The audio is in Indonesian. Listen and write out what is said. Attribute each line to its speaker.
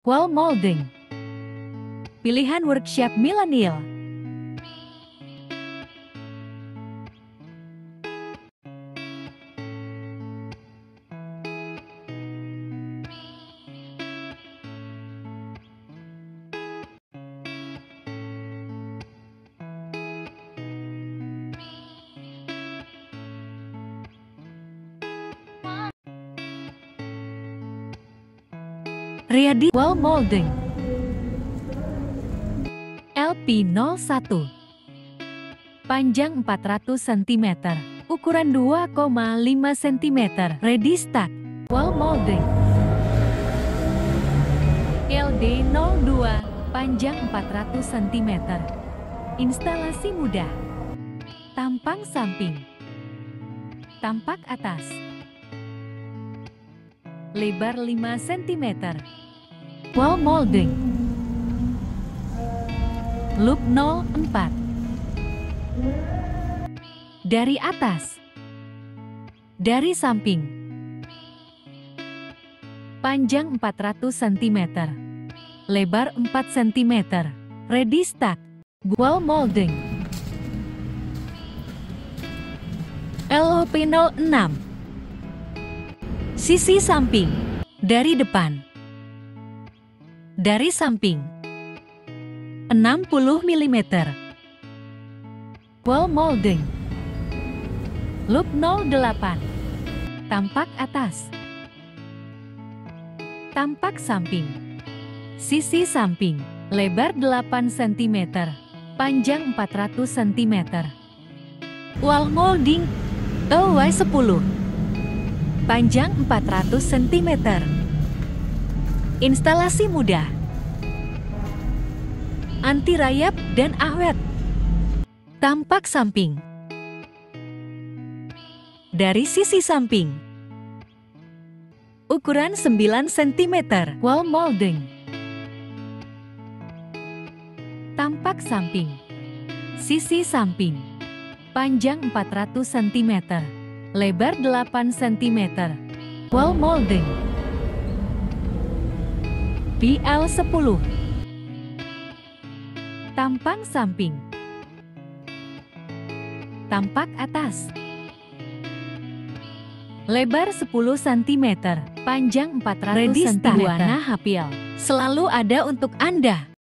Speaker 1: Wall molding. Pilihan workshop milenial. Riyadi Wall Molding LP01 Panjang 400 cm Ukuran 2,5 cm Ready Stack Wall Molding LD02 Panjang 400 cm Instalasi mudah. Tampang samping. Tampak atas. Lebar 5 cm. Wall molding. Loop 04. Dari atas. Dari samping. Panjang 400 cm. Lebar 4 cm. Ready stack. Wall molding. LOP 06 Sisi samping. Dari depan. Dari samping. 60 mm. Wall molding. Loop 08. Tampak atas. Tampak samping. Sisi samping. Lebar 8 cm. Panjang 400 cm. Wall molding. OY10 panjang 400 cm. Instalasi mudah. Anti rayap dan awet. Tampak samping. Dari sisi samping. Ukuran 9 cm. Wall molding. Tampak samping. Sisi samping. Panjang 400 cm lebar 8 cm. Wall molding. BL10. Tampang samping. Tampak atas. Lebar 10 cm, panjang 400 cm. Warna Hapil selalu ada untuk Anda.